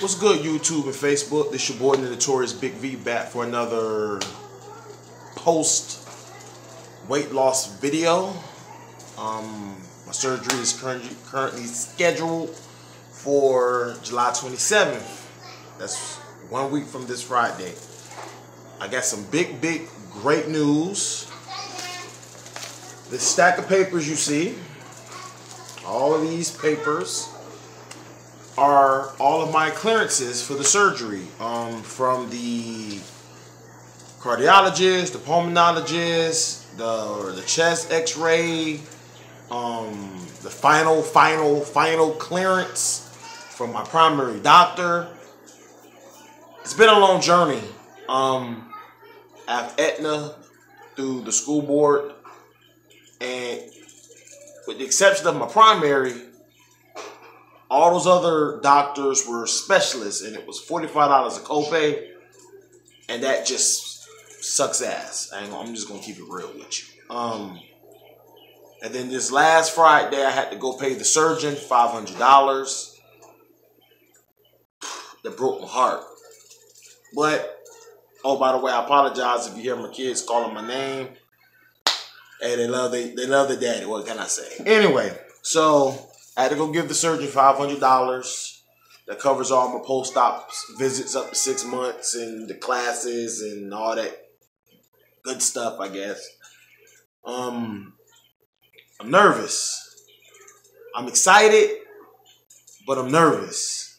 What's good, YouTube and Facebook? This your boy, the Notorious Big V, back for another post weight loss video. Um, my surgery is currently currently scheduled for July 27th. That's one week from this Friday. I got some big, big, great news. This stack of papers you see, all of these papers are all of my clearances for the surgery um, from the cardiologist, the pulmonologist, the, the chest x-ray, um, the final, final, final clearance from my primary doctor. It's been a long journey. Um, I've Aetna through the school board and with the exception of my primary, all those other doctors were specialists, and it was forty-five dollars a copay, and that just sucks ass. I am just gonna keep it real with you. Um, and then this last Friday, I had to go pay the surgeon five hundred dollars. That broke my heart. But oh, by the way, I apologize if you hear my kids calling my name. Hey, they love they, they love the daddy. What can I say? Anyway, so I had to go give the surgeon five hundred dollars. That covers all my post-op visits up to six months and the classes and all that good stuff, I guess. Um, I'm nervous. I'm excited, but I'm nervous.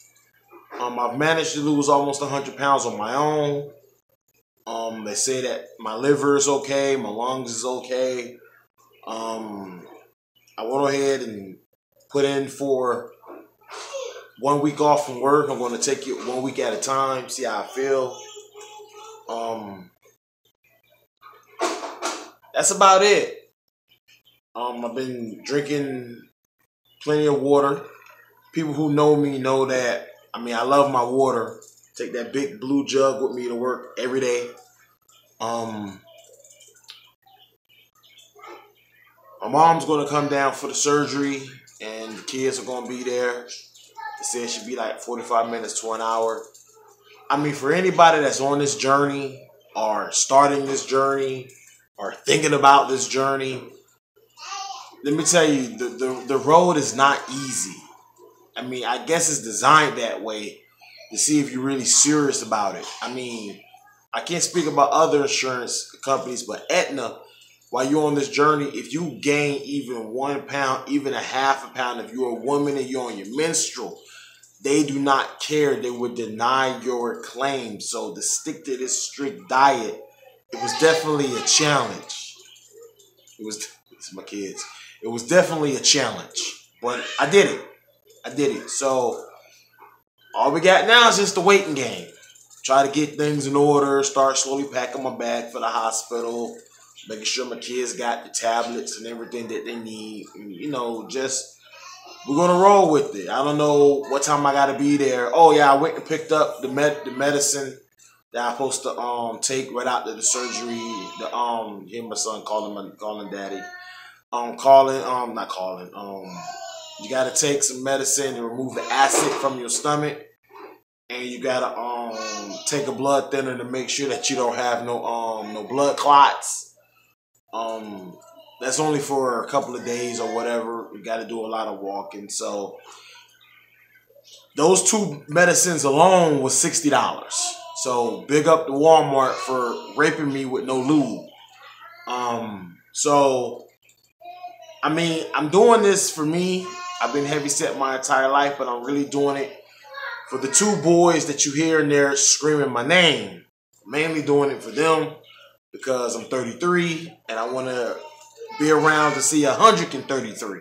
Um, I've managed to lose almost 100 pounds on my own. Um, they say that my liver is okay, my lungs is okay. Um, I went ahead and put in for one week off from work. I'm going to take it one week at a time, see how I feel. Um, that's about it. Um, I've been drinking plenty of water. People who know me know that. I mean, I love my water. Take that big blue jug with me to work every day. Um, my mom's gonna come down for the surgery, and the kids are gonna be there. They said it should be like 45 minutes to an hour. I mean, for anybody that's on this journey or starting this journey or thinking about this journey, let me tell you, the, the, the road is not easy. I mean, I guess it's designed that way to see if you're really serious about it. I mean, I can't speak about other insurance companies, but Aetna, while you're on this journey, if you gain even one pound, even a half a pound, if you're a woman and you're on your menstrual, they do not care. They would deny your claim. So to stick to this strict diet, it was definitely a challenge. It was it's my kids. It was definitely a challenge. But I did it. I did it. So all we got now is just the waiting game try to get things in order, start slowly packing my bag for the hospital, making sure my kids got the tablets and everything that they need. You know, just we're gonna roll with it. I don't know what time I gotta be there. Oh yeah, I went and picked up the med the medicine that I'm supposed to um take right after the surgery. The um hear my son calling my calling daddy. Um calling um not calling. Um you gotta take some medicine to remove the acid from your stomach and you gotta um take a blood thinner to make sure that you don't have no um no blood clots. Um, that's only for a couple of days or whatever. You got to do a lot of walking. So those two medicines alone was sixty dollars. So big up to Walmart for raping me with no lube. Um, so I mean, I'm doing this for me. I've been heavy set my entire life, but I'm really doing it for the two boys that you hear in there screaming my name. mainly doing it for them because I'm 33 and I want to be around to see 133.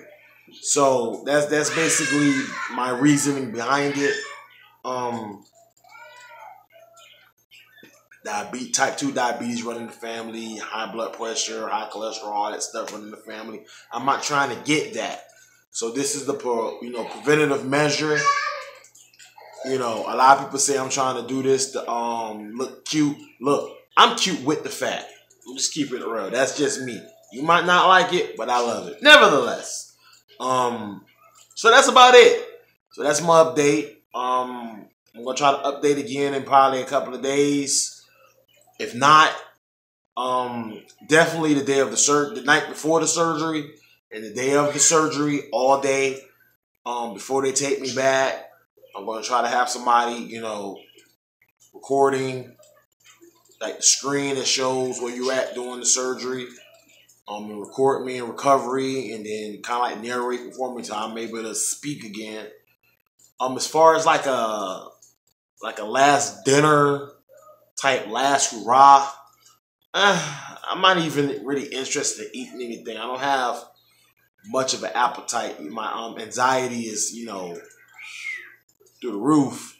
So that's that's basically my reasoning behind it. Um, diabetes, type 2 diabetes running the family, high blood pressure, high cholesterol, all that stuff running the family. I'm not trying to get that. So this is the you know preventative measure you know, a lot of people say I'm trying to do this to um look cute. Look, I'm cute with the fat. I'm just keeping it real. That's just me. You might not like it, but I love it. Nevertheless, um, so that's about it. So that's my update. Um, I'm gonna try to update again in probably a couple of days. If not, um, definitely the day of the sur- the night before the surgery and the day of the surgery, all day. Um, before they take me back, I'm gonna try to have somebody, you know, recording like the screen that shows where you at doing the surgery. Um, and record me in recovery, and then kind of like narrate for me till I'm able to speak again. Um, as far as like a like a last dinner type last hurrah, uh, I'm not even really interested in eating anything. I don't have much of an appetite. My um anxiety is you know through the roof.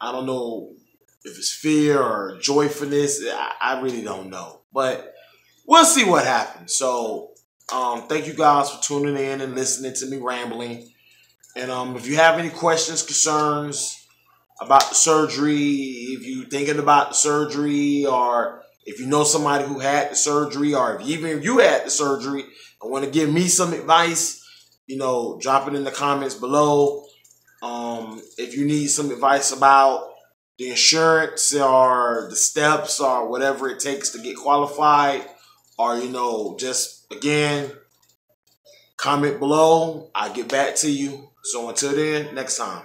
I don't know if it's fear or joyfulness. I, I really don't know, but we'll see what happens. So, um, thank you guys for tuning in and listening to me rambling. And um, if you have any questions, concerns about the surgery, if you're thinking about the surgery, or if you know somebody who had the surgery, or if even if you had the surgery and want to give me some advice, you know, drop it in the comments below. Um, if you need some advice about the insurance or the steps or whatever it takes to get qualified, or you know, just again, comment below. I'll get back to you. So until then, next time.